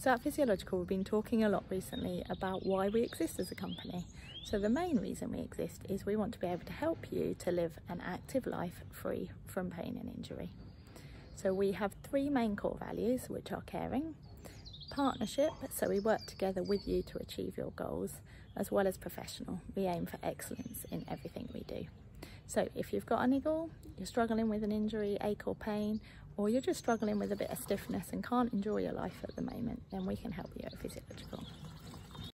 So at Physio-logical, we've been talking a lot recently about why we exist as a company. So the main reason we exist is we want to be able to help you to live an active life free from pain and injury. So we have three main core values, which are caring, partnership, so we work together with you to achieve your goals, as well as professional. We aim for excellence in everything we do. So if you've got a niggle, you're struggling with an injury, ache or pain, or you're just struggling with a bit of stiffness and can't enjoy your life at the moment, then we can help you at Physio-logical.